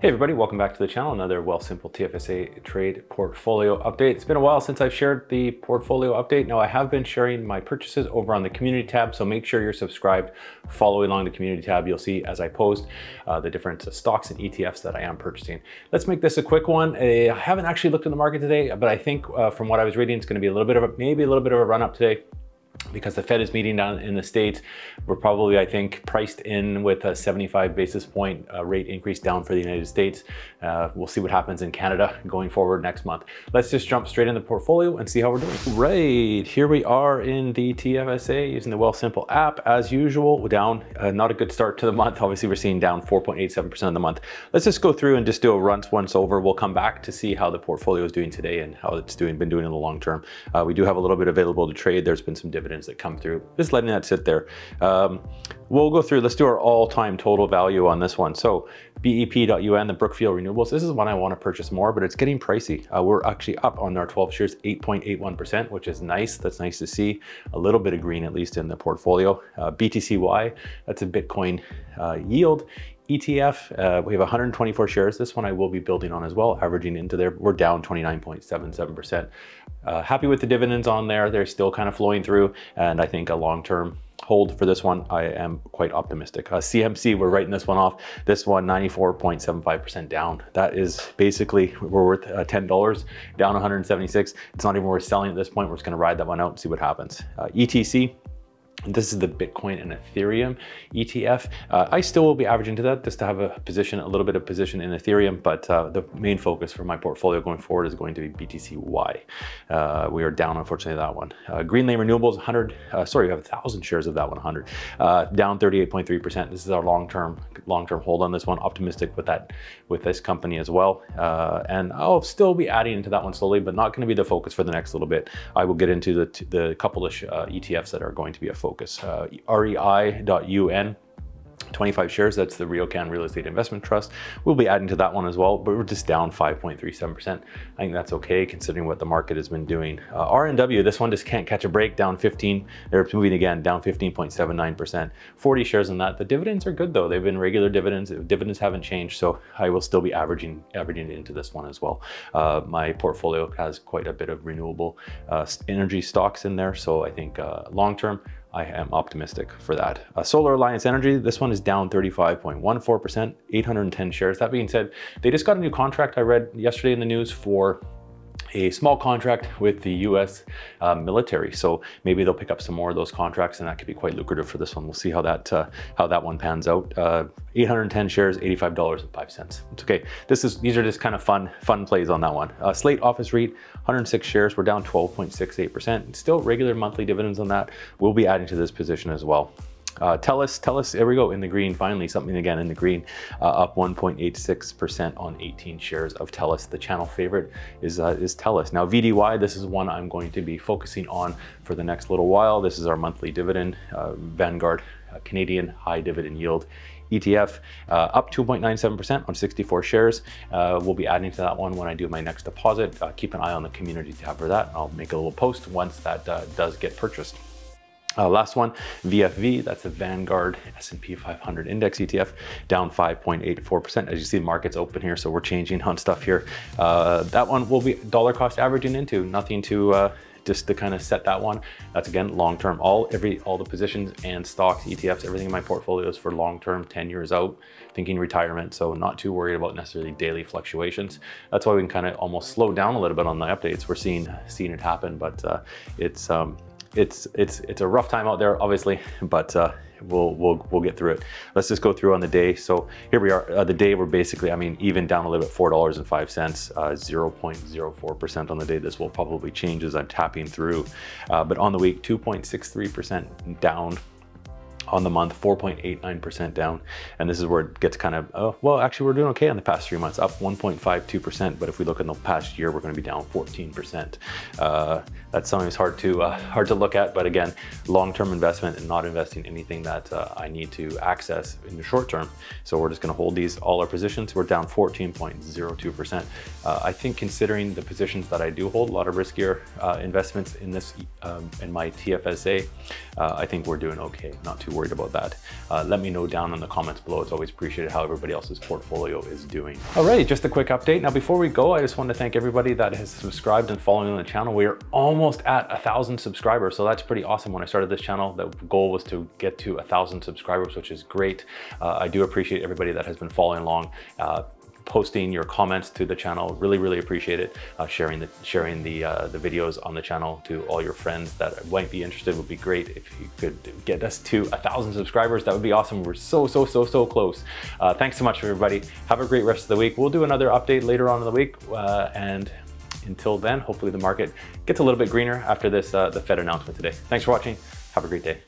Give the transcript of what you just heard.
Hey everybody, welcome back to the channel. Another Wealthsimple TFSA trade portfolio update. It's been a while since I've shared the portfolio update. Now I have been sharing my purchases over on the community tab, so make sure you're subscribed, follow along the community tab. You'll see as I post uh, the different stocks and ETFs that I am purchasing. Let's make this a quick one. I haven't actually looked at the market today, but I think uh, from what I was reading, it's gonna be a little bit of a, maybe a little bit of a run up today because the Fed is meeting down in the States. We're probably, I think, priced in with a 75 basis point uh, rate increase down for the United States. Uh, we'll see what happens in Canada going forward next month. Let's just jump straight in the portfolio and see how we're doing. Right, here we are in the TFSA using the Wealthsimple app as usual. We're down, uh, not a good start to the month. Obviously, we're seeing down 4.87% of the month. Let's just go through and just do a once once over. We'll come back to see how the portfolio is doing today and how it's doing, been doing in the long term. Uh, we do have a little bit available to trade. There's been some dividends that come through. Just letting that sit there. Um, we'll go through, let's do our all-time total value on this one. So BEP.UN, the Brookfield Renewables, this is one I want to purchase more, but it's getting pricey. Uh, we're actually up on our 12 shares, 8.81%, which is nice. That's nice to see. A little bit of green, at least in the portfolio. Uh, BTCY, that's a Bitcoin uh, yield. ETF, uh, we have 124 shares. This one I will be building on as well, averaging into there. We're down 29.77%. Uh, happy with the dividends on there. They're still kind of flowing through. And I think a long-term hold for this one, I am quite optimistic. Uh, CMC, we're writing this one off. This one, 94.75% down. That is basically, we're worth uh, $10, down 176. It's not even worth selling at this point. We're just gonna ride that one out and see what happens. Uh, ETC, this is the Bitcoin and Ethereum ETF. Uh, I still will be averaging to that just to have a position, a little bit of position in Ethereum, but uh, the main focus for my portfolio going forward is going to be BTCY. Uh, we are down, unfortunately, that one. Uh, Greenlane Renewables, 100, uh, sorry, we have a thousand shares of that 100, uh, down 38.3%. This is our long-term long-term hold on this one. Optimistic with that, with this company as well. and I'll still be adding into that one slowly, but not going to be the focus for the next little bit. I will get into the, the couple of ETFs that are going to be a focus focus. Uh, rei.un 25 shares, that's the RioCan Real Estate Investment Trust. We'll be adding to that one as well, but we're just down 5.37%. I think that's okay considering what the market has been doing. Uh, RNW, this one just can't catch a break, down 15. They're moving again, down 15.79%. 40 shares in that. The dividends are good though. They've been regular dividends. Dividends haven't changed, so I will still be averaging, averaging into this one as well. Uh, my portfolio has quite a bit of renewable uh, energy stocks in there, so I think uh, long term, I am optimistic for that. Uh, Solar Alliance Energy, this one is down 35.14%, 810 shares. That being said, they just got a new contract I read yesterday in the news for a small contract with the US uh, military. So maybe they'll pick up some more of those contracts and that could be quite lucrative for this one. We'll see how that uh, how that one pans out. Uh, 810 shares, $85.05. It's okay. This is These are just kind of fun fun plays on that one. Uh, Slate Office REIT, 106 shares. We're down 12.68%. Still regular monthly dividends on that. We'll be adding to this position as well. Uh, TELUS, tell us, there we go, in the green, finally, something again in the green, uh, up 1.86% on 18 shares of TELUS. The channel favorite is, uh, is TELUS. Now VDY, this is one I'm going to be focusing on for the next little while. This is our monthly dividend, uh, Vanguard uh, Canadian High Dividend Yield ETF, uh, up 2.97% on 64 shares. Uh, we'll be adding to that one when I do my next deposit. Uh, keep an eye on the community tab for that. I'll make a little post once that uh, does get purchased. Uh, last one, VFV, that's a Vanguard S&P 500 index ETF, down 5.84%. As you see, the market's open here, so we're changing on stuff here. Uh, that one will be dollar cost averaging into, nothing to uh, just to kind of set that one. That's again, long-term, all every all the positions and stocks, ETFs, everything in my portfolio is for long-term, 10 years out, thinking retirement. So not too worried about necessarily daily fluctuations. That's why we can kind of almost slow down a little bit on the updates. We're seeing, seeing it happen, but uh, it's, um, it's it's it's a rough time out there, obviously, but uh, we'll we'll we'll get through it. Let's just go through on the day. So here we are. Uh, the day we're basically, I mean, even down a little bit, four dollars and five cents, uh, zero point zero four percent on the day. This will probably change as I'm tapping through, uh, but on the week, two point six three percent down on the month, 4.89% down. And this is where it gets kind of, oh, well, actually we're doing okay on the past three months, up 1.52%. But if we look in the past year, we're gonna be down 14%. Uh, that's something that's hard to, uh, hard to look at. But again, long-term investment and not investing anything that uh, I need to access in the short term. So we're just gonna hold these, all our positions. We're down 14.02%. Uh, I think considering the positions that I do hold, a lot of riskier uh, investments in this, um, in my TFSA, uh, I think we're doing okay, not too worried about that. Uh, let me know down in the comments below. It's always appreciated how everybody else's portfolio is doing. Alrighty, just a quick update. Now, before we go, I just want to thank everybody that has subscribed and following on the channel. We are almost at a thousand subscribers, so that's pretty awesome. When I started this channel, the goal was to get to a thousand subscribers, which is great. Uh, I do appreciate everybody that has been following along. Uh, posting your comments to the channel. Really, really appreciate it. Uh, sharing the sharing the uh, the videos on the channel to all your friends that might be interested would be great. If you could get us to a thousand subscribers, that would be awesome. We're so so so so close. Uh, thanks so much, everybody. Have a great rest of the week. We'll do another update later on in the week, uh, and until then, hopefully the market gets a little bit greener after this uh, the Fed announcement today. Thanks for watching. Have a great day.